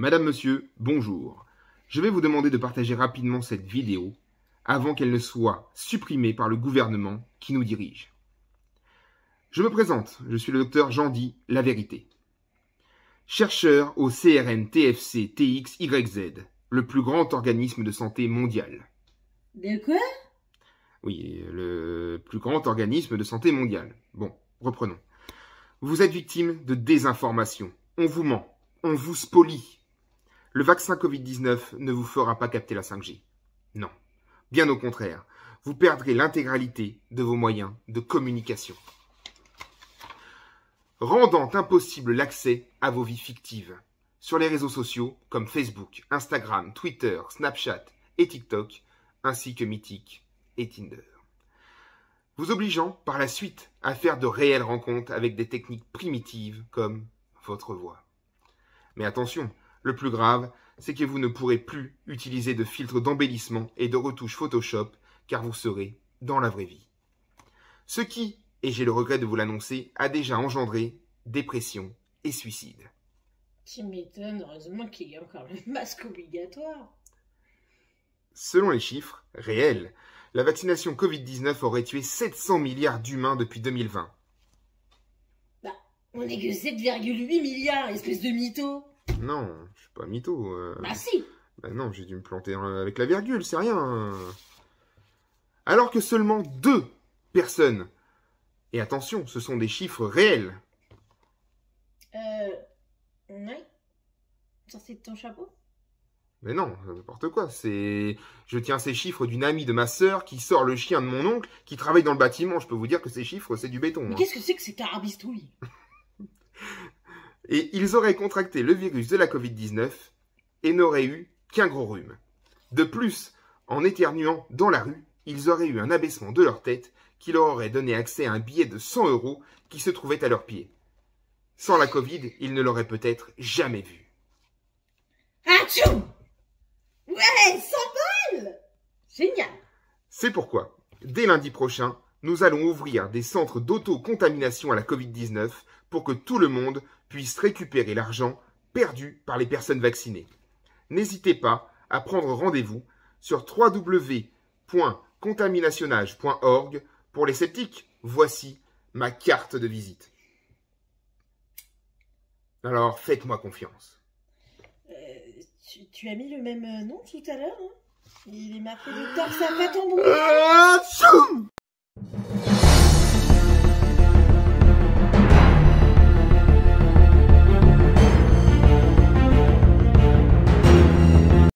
Madame, Monsieur, bonjour. Je vais vous demander de partager rapidement cette vidéo avant qu'elle ne soit supprimée par le gouvernement qui nous dirige. Je me présente, je suis le docteur Jean-Di La Vérité. Chercheur au CRN TFC TXYZ, le plus grand organisme de santé mondial. De quoi? Oui, le plus grand organisme de santé mondial. Bon, reprenons. Vous êtes victime de désinformation. On vous ment. On vous spolie. Le vaccin Covid-19 ne vous fera pas capter la 5G. Non. Bien au contraire. Vous perdrez l'intégralité de vos moyens de communication. Rendant impossible l'accès à vos vies fictives sur les réseaux sociaux comme Facebook, Instagram, Twitter, Snapchat et TikTok, ainsi que Mythique et Tinder. Vous obligeant par la suite à faire de réelles rencontres avec des techniques primitives comme votre voix. Mais attention, le plus grave, c'est que vous ne pourrez plus utiliser de filtres d'embellissement et de retouches Photoshop car vous serez dans la vraie vie. Ce qui, et j'ai le regret de vous l'annoncer, a déjà engendré dépression et suicide. Tu m'étonnes, heureusement qu'il y a encore le masque obligatoire. Selon les chiffres réels, la vaccination Covid-19 aurait tué 700 milliards d'humains depuis 2020. Bah, on n'est que 7,8 milliards, espèce de mytho. Non, je suis pas mytho. euh. Bah si Bah non, j'ai dû me planter euh, avec la virgule, c'est rien. Alors que seulement deux personnes, et attention, ce sont des chiffres réels, Euh... Ouais Sorti de ton chapeau? Mais non, n'importe quoi, c'est... Je tiens ces chiffres d'une amie de ma sœur qui sort le chien de mon oncle qui travaille dans le bâtiment. Je peux vous dire que ces chiffres, c'est du béton. Mais hein. qu'est-ce que c'est que ces carabistouilles Et ils auraient contracté le virus de la Covid-19 et n'auraient eu qu'un gros rhume. De plus, en éternuant dans la rue, ils auraient eu un abaissement de leur tête qui leur aurait donné accès à un billet de 100 euros qui se trouvait à leurs pieds. Sans la Covid, ils ne l'auraient peut-être jamais vu. Atchoum Ouais, 100 balles Génial C'est pourquoi, dès lundi prochain, nous allons ouvrir des centres d'auto-contamination à la Covid-19 pour que tout le monde puisse récupérer l'argent perdu par les personnes vaccinées. N'hésitez pas à prendre rendez-vous sur www.contaminationnage.org pour les sceptiques. Voici ma carte de visite. Alors faites-moi confiance. Euh, tu, tu as mis le même nom tout à l'heure hein? Il est marqué Docteur Atchoum